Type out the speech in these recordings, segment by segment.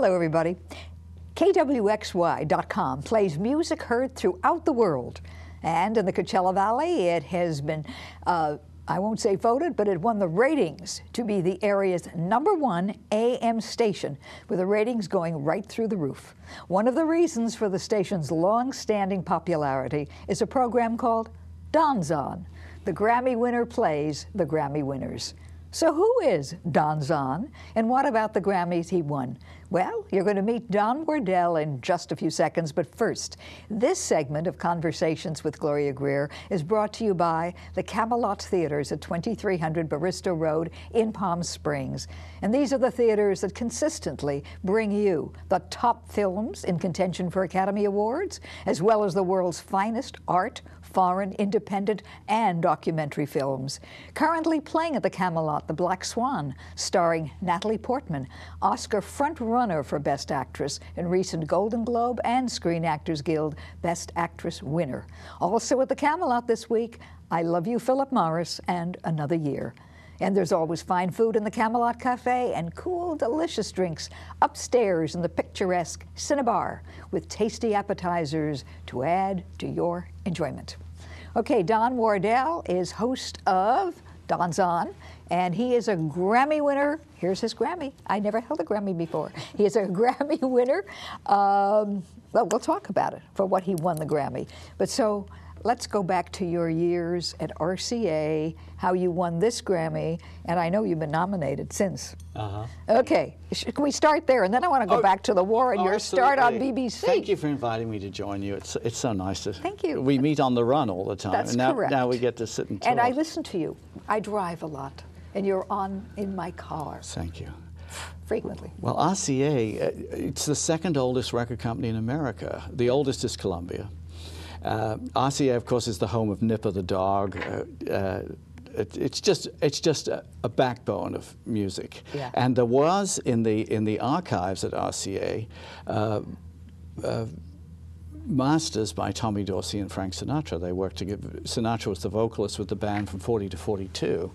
Hello, everybody. KWXY.com plays music heard throughout the world. And in the Coachella Valley, it has been, uh, I won't say voted, but it won the ratings to be the area's number one AM station, with the ratings going right through the roof. One of the reasons for the station's long standing popularity is a program called Don's On. The Grammy winner plays the Grammy winners. So, who is Don Zahn, and what about the Grammys he won? Well, you're going to meet Don Wardell in just a few seconds, but first, this segment of Conversations with Gloria Greer is brought to you by the Camelot Theaters at 2300 Baristo Road in Palm Springs. And these are the theaters that consistently bring you the top films in contention for Academy Awards, as well as the world's finest art, foreign, independent, and documentary films. Currently playing at the Camelot, The Black Swan, starring Natalie Portman, Oscar frontrunner for Best Actress and recent Golden Globe and Screen Actors Guild Best Actress winner. Also at the Camelot this week, I Love You, Philip Morris, and Another Year. And there's always fine food in the Camelot Cafe and cool, delicious drinks upstairs in the picturesque Cinnabar with tasty appetizers to add to your enjoyment. Okay, Don Wardell is host of Don's On, and he is a Grammy winner. Here's his Grammy. I never held a Grammy before. He is a Grammy winner. Um, well, we'll talk about it for what he won the Grammy. But so, let's go back to your years at RCA, how you won this Grammy, and I know you've been nominated since. Uh-huh. Okay, can we start there? And then I want to go Oh, back to the war and oh, your start on. BBC. Thank you for inviting me to join you. It's it's so nice to. Thank you. We meet on the run all the time. That's and now, correct. Now we get to sit and talk. And I listen to you. I drive a lot, and you're on in my car Thank you. frequently. Well, RCA, uh, it's the second oldest record company in America. The oldest is Columbia. Uh, RCA, of course, is the home of Nipper the dog. Uh, uh, it, it's just it's just a, a backbone of music. Yeah. And there was in the in the archives at RCA. Uh, uh, Masters by Tommy Dorsey and Frank Sinatra. They worked together. Sinatra was the vocalist with the band from 40 to 42.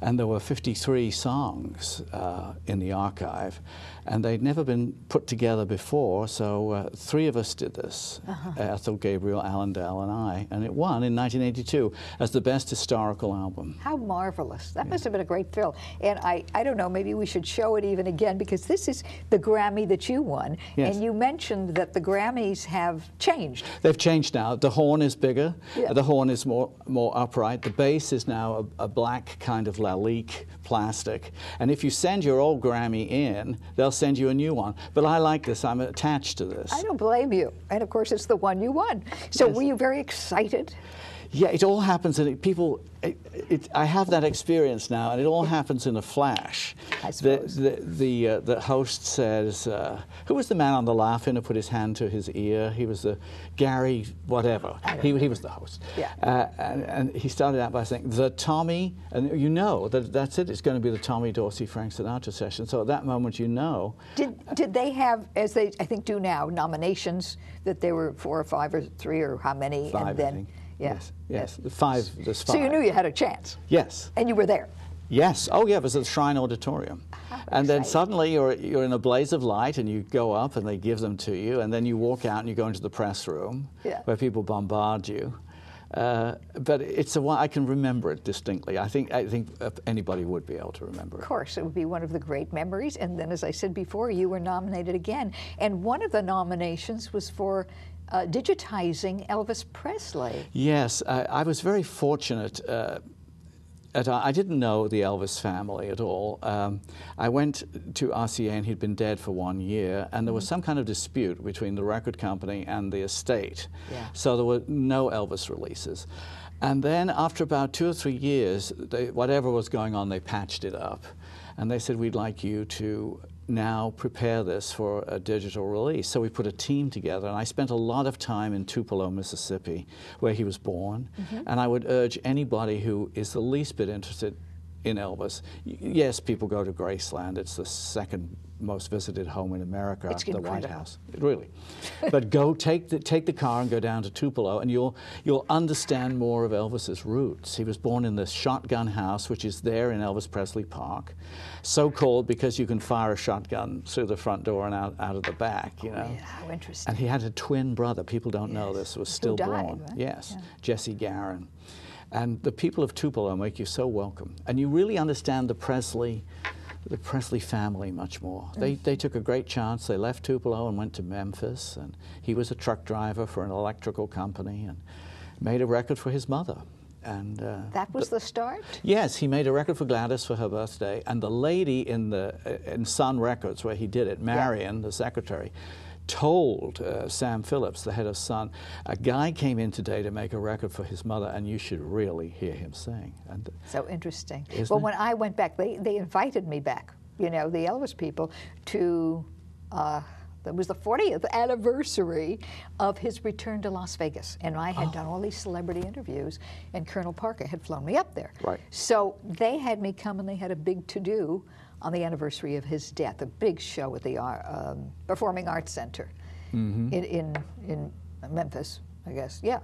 And there were 53 songs uh, in the archive. And they'd never been put together before, so uh, three of us did this Ethel Gabriel, Alan Dell, and I. And it won in 1982 as the best historical album. How marvelous. That must have been a great thrill. And I, I don't know, maybe we should show it even again because this is the Grammy that you won. Yes. And you mentioned that the Grammys have changed. They've changed now. The horn is bigger. Yeah. The horn is more more upright. The bass is now a, a black kind of Lalique plastic. And if you send your old Grammy in, they'll send you a new one. But I like this. I'm attached to this. I don't blame you. And of course, it's the one you won. So Yes. were you very excited? Yeah, it all happens, and it, people. It, it, I have that experience now, and it all happens in a flash. I The suppose. the the, uh, the host says, uh, "Who was the man on the laughing?" who put his hand to his ear? He was the Gary whatever. He, he was the host. Yeah. Uh, and, and he started out by saying the Tommy, and you know that that's it. It's going to be the Tommy Dorsey Frank Sinatra session. So at that moment, you know. Did, did they have, as they I think do now, nominations that there were four or five or three or how many? Five, and then. Yeah. Yes. Yes. Five. There's five. So you knew you had a chance, Yes. and you were there. Yes. Oh, yeah. It was at the Shrine Auditorium. And then suddenly you're, you're in a blaze of light and you go up and they give them to you. And then you walk out and you go into the press room Yeah. where people bombard you. Uh, but it's a one I can remember it distinctly. I think I think uh, anybody would be able to remember It. Of course, it would be one of the great memories. And then, as I said before, you were nominated again. And one of the nominations was for uh, digitizing Elvis Presley. Yes, I, I was very fortunate. Uh, at, I didn't know the Elvis family at all. Um, I went to RCA and he'd been dead for one year, and there was some kind of dispute between the record company and the estate. Yeah. So there were no Elvis releases. And then after about two or three years, they, whatever was going on, they patched it up. And they said, We'd like you to now prepare this for a digital release. So we put a team together, and I spent a lot of time in Tupelo, Mississippi, where he was born. Mm-hmm. And I would urge anybody who is the least bit interested in Elvis. Yes, people go to Graceland, it's the second most visited home in America, It's the White. House. Really. but go take the, take the car and go down to Tupelo, and you'll, you'll understand more of Elvis's roots. He was born in the shotgun house, which is there in Elvis Presley Park, so called because you can fire a shotgun through the front door and out, out of the back, you oh, know. Yeah, how interesting. And he had a twin brother. People don't know this. Was Who stillborn. died, right? Yes, Yeah. Jesse Garon. And the people of Tupelo make you so welcome, and you really understand the Presley, the Presley family much more. They they took a great chance. They left Tupelo and went to Memphis, and he was a truck driver for an electrical company, and made a record for his mother. And uh, that was the start? Yes, he made a record for Gladys for her birthday, and the lady in the uh, in Sun Records where he did it, Marion, the secretary, told uh, Sam Phillips, the head of Sun, a guy came in today to make a record for his mother, and you should really hear him sing. And So interesting. Well, it? when I went back, they, they invited me back, you know, the Elvis people, to, uh, it was the 40th anniversary of his return to Las Vegas. And I had done all these celebrity interviews, and Colonel Parker had flown me up there. Right. So they had me come, and they had a big to do on the anniversary of his death, a big show at the Ar- um, Performing Arts Center in, in, in Memphis, I guess. Yeah.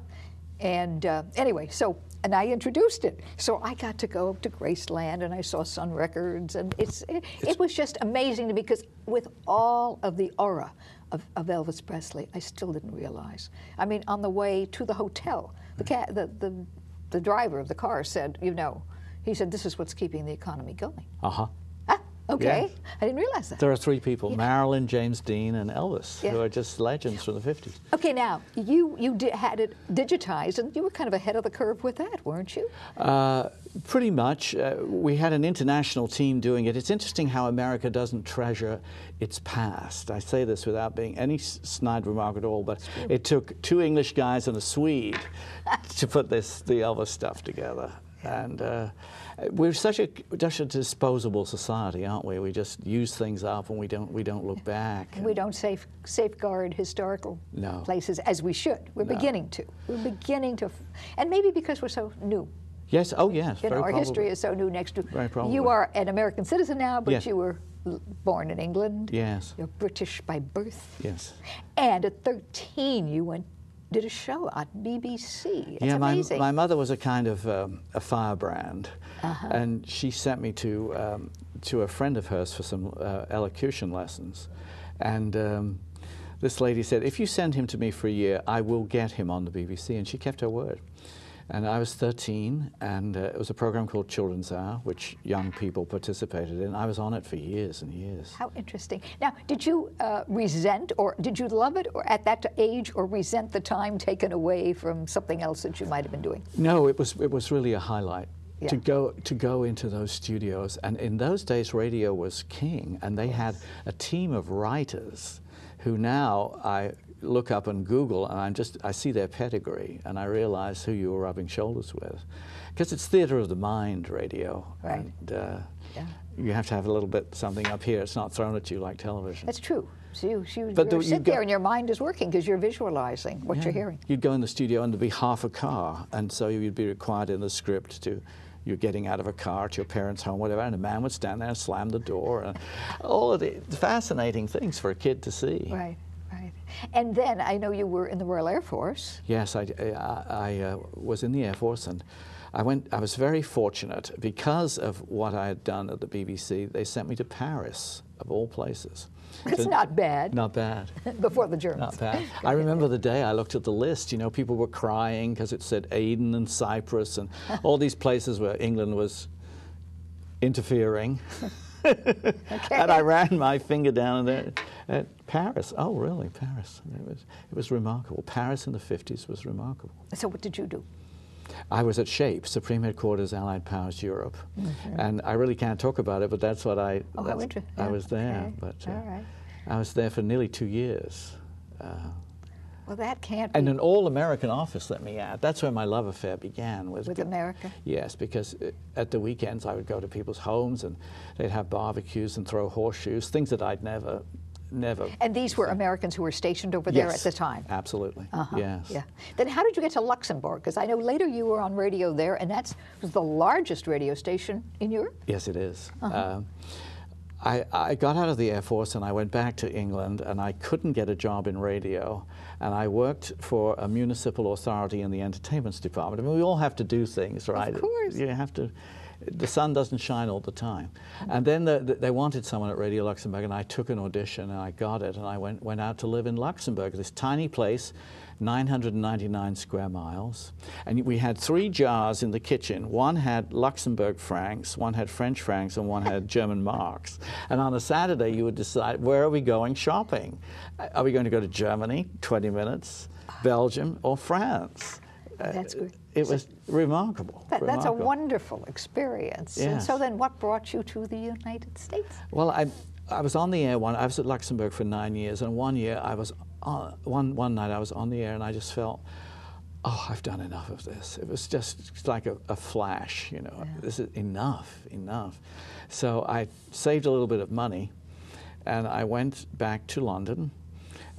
And uh, anyway, so, and I introduced it. So I got to go to Graceland and I saw Sun Records, and it's, it, it was just amazing to me because with all of the aura of, of Elvis Presley, I still didn't realize. I mean, on the way to the hotel, the, ca- the, the, the driver of the car said, you know, he said, this is what's keeping the economy going. uh huh. Okay. Yeah. I didn't realize that. There are three people: Marilyn, James Dean, and Elvis, Yeah. who are just legends from the '50s. Okay, now you you di- had it digitized, and you were kind of ahead of the curve with that, weren't you? Uh, pretty much. Uh, we had an international team doing it. It's interesting how America doesn't treasure its past. I say this without being any snide remark at all, but it took two English guys and a Swede to put this the Elvis stuff together. And uh, we're such a such a disposable society, aren't we? We just use things up and we don't we don't look back. We don't safe, safeguard historical No. places as we should. We're No. beginning to. We're beginning to, and maybe because we're so new. Yes. Oh, yes. You know, our probably. history is so new next to. Very probably. You are an American citizen now, but Yes. you were born in England. Yes. You're British by birth. Yes. And at 13, you went did a show on BBC. It's yeah, my, amazing. my mother was a kind of um, a firebrand, Uh-huh. and she sent me to um, to a friend of hers for some uh, elocution lessons, and. Um, this lady said, "If you send him to me for a year, I will get him on the BBC," and she kept her word. And I was 13, and uh, it was a program called Children's Hour, which young people participated in. I was on it for years and years. How interesting. Now, did you uh, resent or did you love it or at that age or resent the time taken away from something else that you might have been doing? No, it was it was really a highlight to go to go into those studios. And in those days, radio was king, and they had a team of writers who now I look up and Google, and I'm just I see their pedigree, and I realize who you were rubbing shoulders with, because it's theater of the mind, radio, Right. and uh, Yeah. you have to have a little bit something up here. It's not thrown at you like television. That's true. So you, so you, But the- you sit go- there and your mind is working because you're visualizing what you're hearing. You'd go in the studio and there'd be half a car, and so you'd be required in the script to. You're getting out of a car to your parents' home, whatever, and a man would stand there and slam the door, and all of the fascinating things for a kid to see. Right. And then I know you were in the Royal Air Force. Yes, I, I, I uh, was in the Air Force, and I went. I was very fortunate because of what I had done at the BBC. They sent me to Paris, of all places. It's To- not bad Not bad. before the Germans. Not bad. I remember the day I looked at the list. You know, people were crying because it said Aden and Cyprus and all these places where England was interfering. okay. And I ran my finger down there at Paris. Oh, really? Paris. It was, it was remarkable. Paris in the 50s was remarkable. So what did you do? I was at SHAPE, Supreme Headquarters Allied Powers Europe. And I really can't talk about it, but that's what I, Oh, that's- inter- I yeah, was there. okay. But uh, All right. I was there for nearly two years. Uh, Well, that can't be and an all-American office, let me add. That's where my love affair began. Was with America. Yes, because uh, at the weekends I would go to people's homes and they'd have barbecues and throw horseshoes, things that I'd never, never. And these were Americans who were stationed over there at the time. Absolutely. Uh-huh, Yes. Yeah. Then how did you get to Luxembourg? Because I know later you were on radio there, and that's was the largest radio station in Europe. Yes, it is. Uh-huh. Um, I, I got out of the Air Force and I went back to England and I couldn't get a job in radio. And I worked for a municipal authority in the entertainments department. I mean, we all have to do things, right? Of course. You have to. The sun doesn't shine all the time. And then the, the, they wanted someone at Radio Luxembourg, and I took an audition and I got it. And I went, went out to live in Luxembourg, this tiny place 999 square miles. And we had three jars in the kitchen. One had Luxembourg francs, one had French francs, and one had German marks. And on a Saturday, you would decide where are we going shopping? Are we going to go to Germany, 20 minutes, Belgium, or France? That's good. It was remarkable. That, that's a wonderful experience. And so then what brought you to the United States? Well, I, I was on the air one. I was at Luxembourg for nine years, and one year I was on, one one night I was on the air, and I just felt, oh, I've done enough of this. It was just like a, a flash, you know. Yeah. This is enough, enough. So I saved a little bit of money, and I went back to London.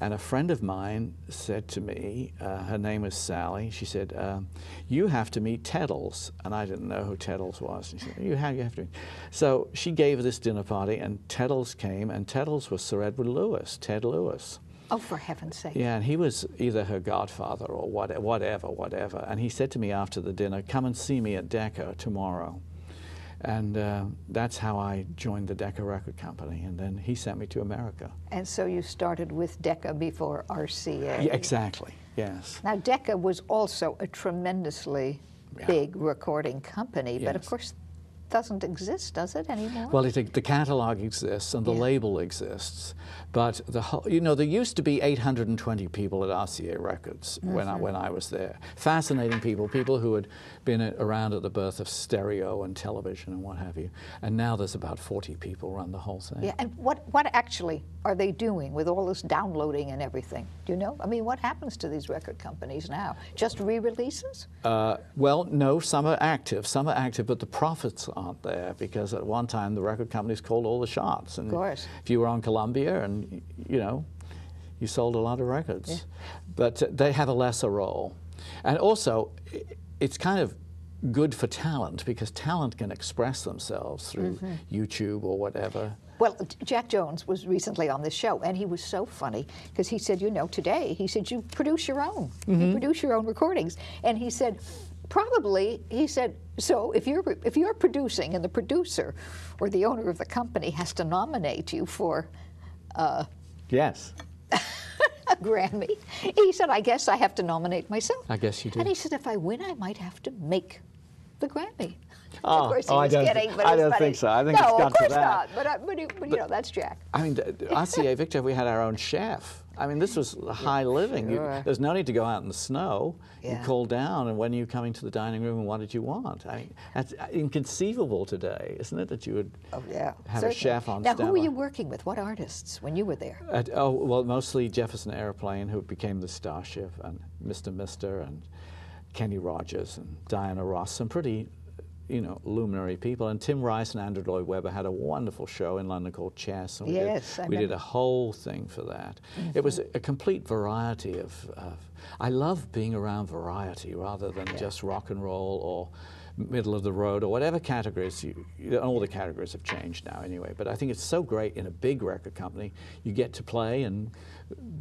And a friend of mine said to me, uh, her name was Sally. She said, um, "You have to meet Teddles," and I didn't know who Teddles was. She said, "You have, you have to." So she gave this dinner party, and Teddles came, and Teddles was Sir Edward Lewis, Ted Lewis. Oh, for heaven's sake. Yeah, and he was either her godfather or what, whatever, whatever. And he said to me after the dinner, "Come and see me at Decca tomorrow." And uh, that's how I joined the Decca Record Company. And then he sent me to America. And so you started with Decca before RCA. Yeah, exactly. Yes. Now, Decca was also a tremendously Yeah. big recording company, but of course doesn't exist, does it anymore? Well, it, the catalog exists and the Yeah. label exists, but the whole, you know there used to be 820 people at RCA Records when I when I was there. Fascinating people, people who had been around at the birth of stereo and television and what have you. And now there's about 40 people run the whole thing. yeah, and what, what actually are they doing with all this downloading and everything? Do you know? I mean, what happens to these record companies now? Just re-releases? Uh, well, no, some are active. Some are active, but the profits aren't there because at one time the record companies called all the shots. And Of course. if you were on Columbia and, you know, you sold a lot of records. But uh, they have a lesser role. And also, it's kind of good for talent because talent can express themselves through Mm-hmm. YouTube or whatever. Well, Jack Jones was recently on this show, and he was so funny because he said, you know, today, he said, you produce your own. You produce your own recordings. And he said, probably, he said, so if you're, if you're producing and the producer or the owner of the company has to nominate you for uh, Yes. a Grammy, he said, I guess I have to nominate myself. I guess you do. And he said, if I win, I might have to make the Grammy. Oh, of course, he oh, I don't kidding, I don't think so. I think no, it's got of course not. But, uh, but, it- but you know, that's Jack. I mean, RCA Victor, we had our own chef. I mean, this was high living. You- there's no need to go out in the snow. Yeah. You call down, and when are you coming to the dining room, and what did you want? I mean, that's inconceivable today, isn't it, that you would Oh, yeah. have certainly. a chef on Now, who were you working with? What artists when you were there? At, oh, well, mostly Jefferson Airplane, who became the star chef, and Mr. Mister, and Kenny Rogers, and Diana Ross, some pretty, you know, luminary people. And Tim Rice and Andrew Lloyd Webber had a wonderful show in London called Chess. And we Yes, I did, we did a whole thing for that. It was a complete variety of, of. I love being around variety rather than just rock and roll or middle of the road or whatever categories you, you all the categories have changed now anyway but i think it's so great in a big record company you get to play and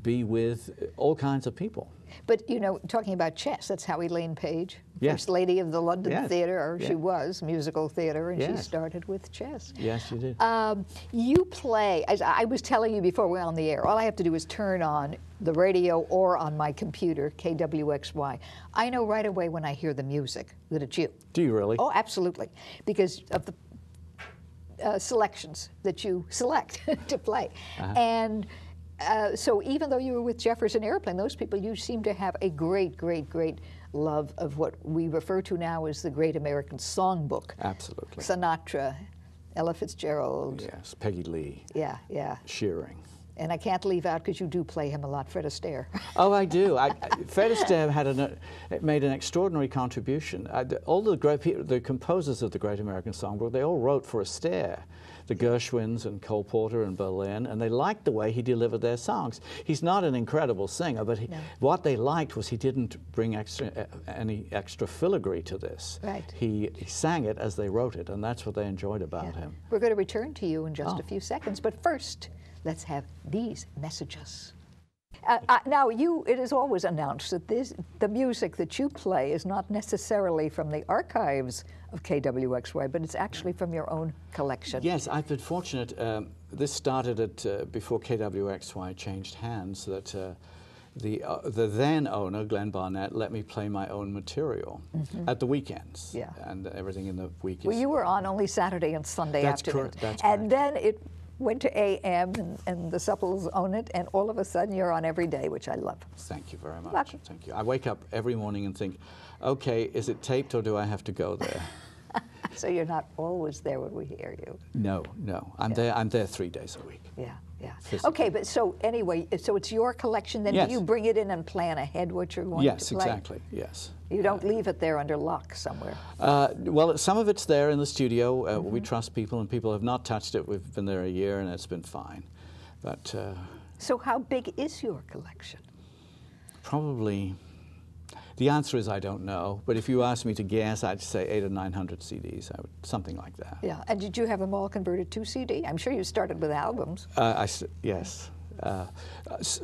be with all kinds of people But you know, talking about chess, that's how Elaine Paige, Yes. first lady of the London Yes. Theatre, or Yeah. she was musical theatre, and she started with chess. yes you did Um, you play, as I was telling you before we went on the air, all I have to do is turn on the radio or on my computer, KWXY. I know right away when I hear the music that it's you. do you really Oh, absolutely, because of the uh, selections that you select to play. And uh, so, even though you were with Jefferson Airplane, those people, you seem to have a great, great, great love of what we refer to now as the Great American Songbook. absolutely Sinatra, Ella Fitzgerald. yes peggy lee Yeah, yeah. shearing And I can't leave out because you do play him a lot, Fred Astaire. Oh, I do. I, Fred Astaire had an, uh, made an extraordinary contribution. I, all the great people, the composers of the Great American Songbook, they all wrote for Astaire. The Gershwins and Cole Porter and Berlin, and they liked the way he delivered their songs. He's not an incredible singer, but he, No. what they liked was he didn't bring extra, uh, any extra filigree to this. Right. He, he sang it as they wrote it, and that's what they enjoyed about Yeah. him. We're going to return to you in just a Oh. few seconds, but first, let's have these messages. Uh, uh, now, you, it is always announced that this, the music that you play is not necessarily from the archives of KWXY, but it's actually from your own collection. Yes, I've been fortunate. Um, this started at uh, before KWXY changed hands. That uh, the uh, the then owner, Glenn Barnett, let me play my own material at the weekends. Yeah. and everything in the week is. Well, you were on only Saturday and Sunday That's afternoons. correct, that's and then it went to AM, and, and the Supples own it, and all of a sudden you're on every day, which I love. Thank you very much. Lucky. Thank you. I wake up every morning and think, okay, is it taped or do I have to go there? So you're not always there when we hear you. no, no. I'm there. I'm there three days a week. Yeah, yeah. Physically. Okay, but so anyway, so it's your collection. Then Yes. do you bring it in and plan ahead what you're going Yes, to play? Yes, exactly. Yes. You don't leave it there under lock somewhere. Uh, well, some of it's there in the studio. Uh, Mm-hmm. We trust people, and people have not touched it. We've been there a year, and it's been fine. But uh, So how big is your collection? probably, the answer is I don't know. But if you asked me to guess, I'd say eight or nine hundred CDs, I would, something like that. Yeah. And did you have them all converted to CD? I'm sure you started with albums. Uh, I yes. Uh,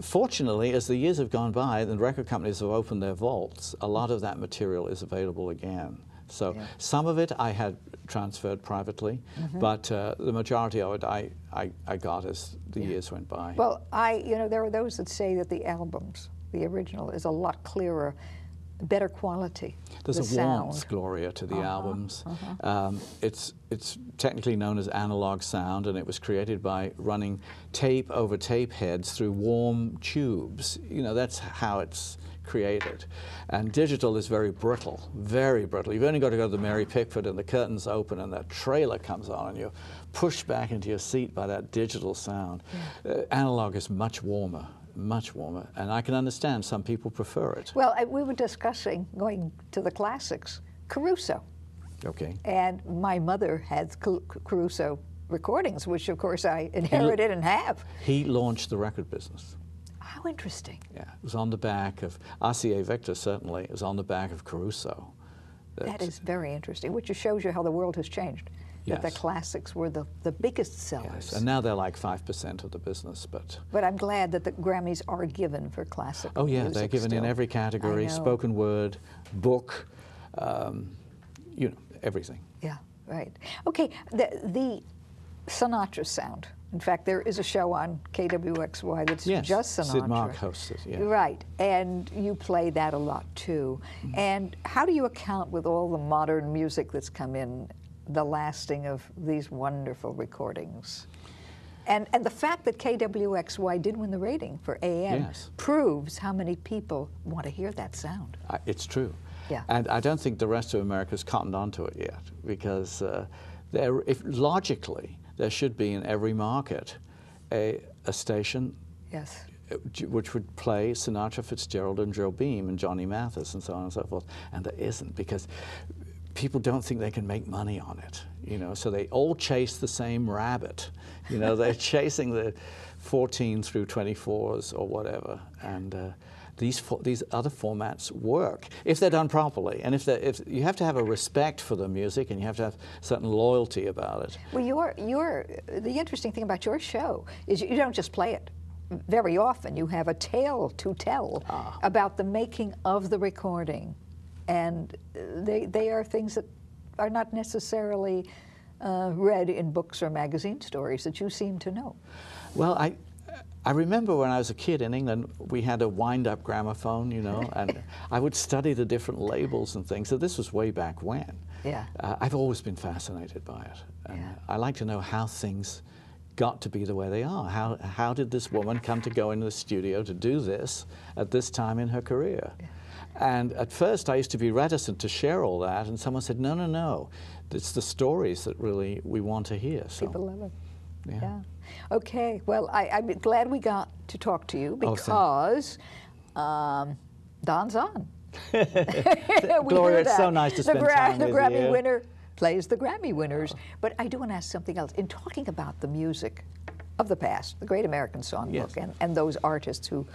fortunately, as the years have gone by, the record companies have opened their vaults. A lot of that material is available again. So Yeah. some of it I had transferred privately, Mm-hmm. but uh, the majority of it I, I, I got as the years went by. Well, I, you know, there are those that say that the albums, the original, is a lot clearer, better quality. There's the a sound. Uh-huh, warmth, Gloria, to the albums. Um, it's, it's technically known as analog sound, and it was created by running tape over tape heads through warm tubes. You know, that's how it's created. And digital is very brittle, very brittle. You've only got to go to the Mary Pickford, and the curtains open, and that trailer comes on, and you're pushed back into your seat by that digital sound. Uh, analog is much warmer. Much warmer, and I can understand some people prefer it. Well, we were discussing going to the classics, Caruso. Okay. And my mother had Caruso recordings, which of course I inherited and have. He launched the record business. How interesting. Yeah, it was on the back of RCA Victor. Certainly, it was on the back of Caruso. That is very interesting, which just shows you how the world has changed. That the classics were the, the biggest sellers. Yes, and now they're like five percent of the business. But But I'm glad that the Grammys are given for classical oh yeah, they're given in every category: spoken word, book, um, you know, everything. Yeah, right. Okay, the, the Sinatra sound. In fact, there is a show on KWXY that's Yes, just Sinatra. Sid Mark hosts it, yeah. Right, and you play that a lot too. Mm-hmm. And how do you account with all the modern music that's come in, the lasting of these wonderful recordings? And, and the fact that KWXY did win the rating for AM Yes. proves how many people want to hear that sound. I, it's true. Yeah. And I don't think the rest of America's cottoned onto it yet, because uh, there, if logically there should be in every market a, a station Yes. uh, which would play Sinatra, Fitzgerald, and Jobim, and Johnny Mathis, and so on and so forth. And there isn't because people don't think they can make money on it. You know, so they all chase the same rabbit. You know, they're chasing the 14 through 24s or whatever, and. Uh, these, these other formats work if they're done properly, and if, if you have to have a respect for the music and you have to have certain loyalty about it. Well, your your the interesting thing about your show is you don't just play it. Very often, you have a tale to tell Ah. about the making of the recording, and they they are things that are not necessarily uh, read in books or magazine stories that you seem to know. Well, I, I remember when I was a kid in England, we had a wind-up gramophone, you know, and I would study the different labels and things. So this was way back when. Yeah. Uh, I've always been fascinated by it, and Yeah. I like to know how things got to be the way they are. How how did this woman come to go into the studio to do this at this time in her career? And at first, I used to be reticent to share all that, and someone said, "No, no, no, it's the stories that really we want to hear." So, People love it. yeah. Yeah. Okay, well, I, I'm glad we got to talk to you Oh, because um, Don's on. Gloria, it's so nice to the spend time the with Grammy you. Oh. winner plays the Grammy winners. But I do want to ask something else. In talking about the music of the past, the Great American Songbook, Yes. and, and those artists who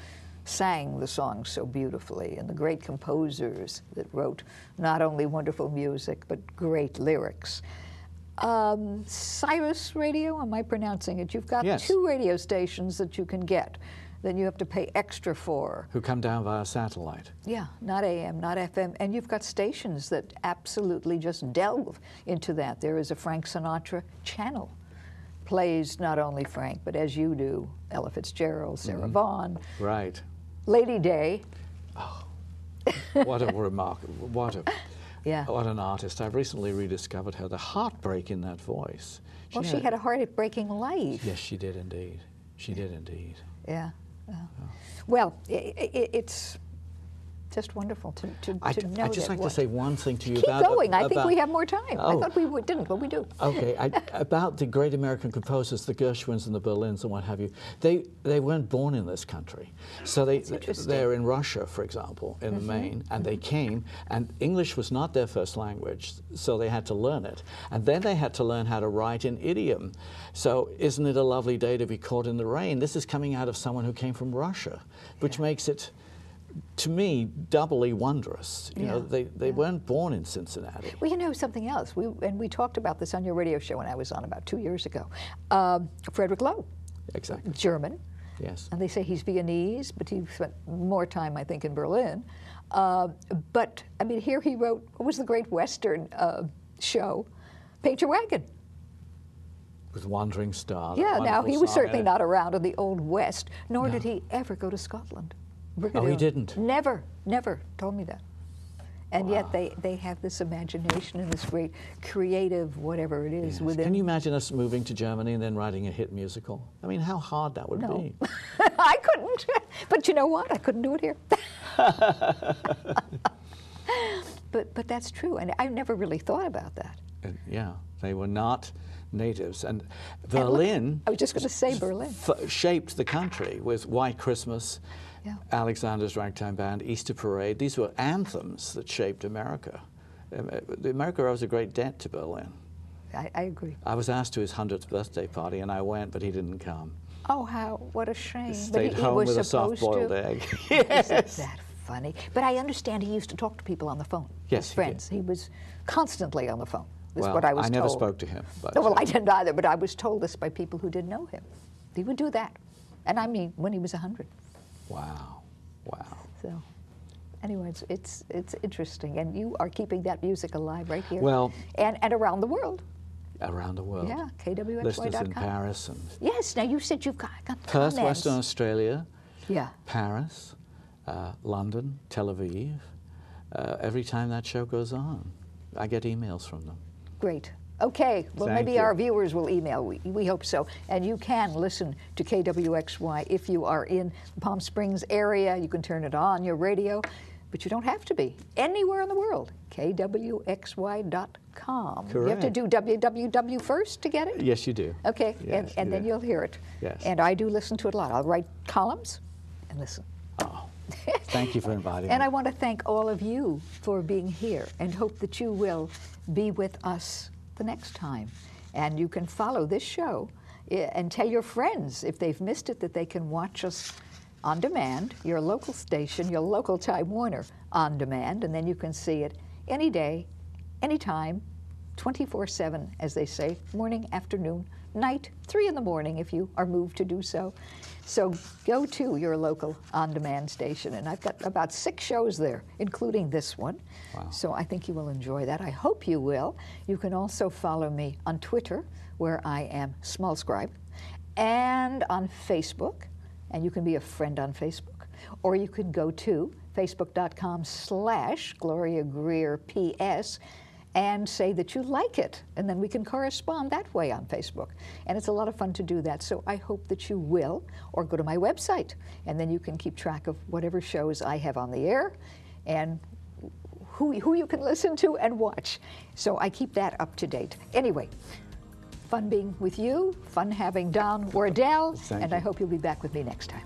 sang the songs so beautifully, and the great composers that wrote not only wonderful music but great lyrics. Um, Sirius Radio, am I pronouncing it? You've got Yes. two radio stations that you can get that you have to pay extra for. Who come down via satellite. Yeah, not AM, not FM. And you've got stations that absolutely just delve into that. There is a Frank Sinatra channel. Plays not only Frank, but as you do, Ella Fitzgerald, Sarah Mm-hmm. Vaughan, Right. Lady Day. Oh, what a remarkable, what a, Yeah. what an artist. I've recently rediscovered her, the heartbreak in that voice. Well, she had a heartbreaking life. Yes, she did indeed. She did indeed. Yeah. yeah. Well, i i it's just wonderful to, to, I, to know would just like to say one thing to you Keep about uh, going. I think we have more time. I Oh. thought we would, didn't, but we do. Okay, I, about the great American composers, the Gershwins and the Berlins and what have you, they, they weren't born in this country. So they, they're in Russia, for example, in the mm-hmm. main, and they came, and English was not their first language, so they had to learn it. And then they had to learn how to write in idiom. So isn't it a lovely day to be caught in the rain? This is coming out of someone who came from Russia, which makes it, to me, doubly wondrous. You know, Yeah, they, they weren't born in Cincinnati. Well, you know something else. We and we talked about this on your radio show when I was on about two years ago. Um, Frederick Loewe, Exactly. German, Yes. and they say he's Viennese, but he spent more time, I think, in Berlin. Uh, but I mean, here he wrote what was the Great Western uh, show, Paint Your Wagon. with Wandering Star. Yeah, now he was certainly not around in the Old West, nor did he ever go to Scotland. Oh, he didn't? Never, never told me that. And yet they, they have this imagination and this great creative whatever it is Yes. within. Can you imagine us moving to Germany and then writing a hit musical? I mean, how hard that would No. be. I couldn't. But you know what? I couldn't do it here. but but that's true, and I never really thought about that. And, yeah, they were not natives. And And look, Berlin I was just going to say Berlin. f- shaped the country with White Christmas, Yeah. Alexander's Ragtime Band, Easter Parade. These were anthems that shaped America. Um, uh, America owes a great debt to Berlin. I, I agree. I was asked to his 100th birthday party, and I went, but he didn't come. Oh, how what a shame. but Stayed he, he home was with a soft-boiled egg. Isn't yes. that funny? But I understand he used to talk to people on the phone. Yes, his he friends. He, was constantly on the phone. Is Well, what I was I never told. spoke to him. But, No, well, I didn't either, but I was told this by people who did know him. He would do that, and I mean when he was hundred. Wow. Wow. So, anyway, it's, it's it's interesting, and you are keeping that music alive right here. Well- and and around the world. Around the world. Yeah, kwxy.com. Listeners in Paris and Yes. Now you said you've got, got Perth, comments. Western Australia, Yeah. Paris, uh, London, Tel Aviv. Uh, every time that show goes on, I get emails from them. Great. Okay, well, Thank maybe you. our viewers will email. We, we hope so. And you can listen to KWXY if you are in the Palm Springs area. You can turn it on your radio, but you don't have to be anywhere in the world. KWXY.com. Correct. You have to do www first to get it? Yes, you do. Okay, Yes, and, and you then do. you'll hear it. Yes. And I do listen to it a lot. I'll write columns and listen. Oh, thank you for inviting And me. And I want to thank all of you for being here and hope that you will be with us the next time. And you can follow this show eh, and tell your friends if they've missed it that they can watch us on demand, your local station, your local Time Warner on demand, and then you can see it any day, anytime, 24 7, as they say, morning, afternoon, night, 3 in the morning if you are moved to do so. So go to your local on demand station, and I've got about six shows there, including this one. So I think you will enjoy that. I hope you will. You can also follow me on Twitter, where I am Smallscribe, and on Facebook, and you can be a friend on Facebook, or you can go to facebook.com slash Gloria Greer PS and say that you like it, and then we can correspond that way on Facebook. And it's a lot of fun to do that, so I hope that you will, or go to my website, and then you can keep track of whatever shows I have on the air and who, who you can listen to and watch. So I keep that up to date. Anyway, Fun being with you, fun having Don Wardell, Thank and you. I hope you'll be back with me next time.